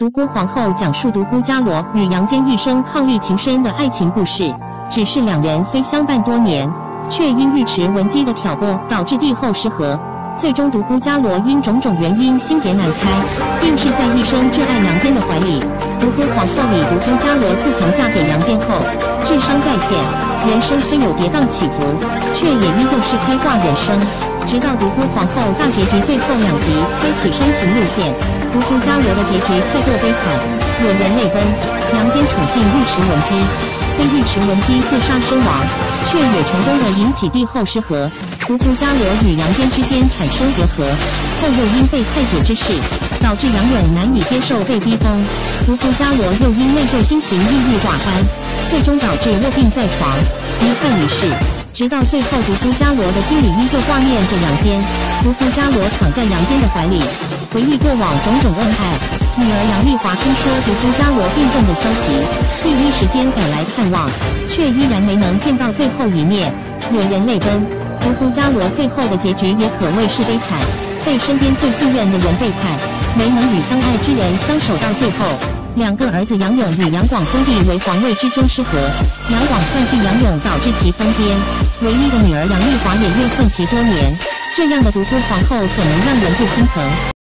独孤皇后讲述独孤伽罗与杨坚一生伉俪情深的爱情故事。只是两人虽相伴多年，却因尉迟文姬的挑拨，导致帝后失和。最终，独孤伽罗因种种原因心结难开，定是在一生挚爱杨坚的怀里。独孤皇后里，独孤伽罗自从嫁给杨坚后，智商在线，人生虽有跌宕起伏，却也依旧是开挂人生。直到独孤皇后大结局最后两集开启深情路线，独孤伽罗的结局太过悲惨，惹人泪奔。杨坚宠幸尉迟文姬。虽尉迟文姬自杀身亡，却也成功的引起帝后失和，独孤伽罗与杨坚之间产生隔阂，后又因被太子之事，导致杨勇难以接受被逼疯，独孤伽罗又因内疚心情郁郁寡欢，最终导致卧病在床，遗憾离世。直到最后，独孤伽罗的心里依旧挂念着杨坚，独孤伽罗躺在杨坚的怀里，回忆过往种种恩爱。女儿杨丽华听说独孤伽罗病重的消息，第一时间赶来探望，却依然没能见到最后一面，惹人泪奔。独孤伽罗最后的结局也可谓是悲惨，被身边最信任的人背叛，没能与相爱之人相守到最后。两个儿子杨勇与杨广兄弟为皇位之争失和，杨广算计杨勇导致其疯癫，唯一的女儿杨丽华也怨恨其多年。这样的独孤皇后怎能让人不心疼？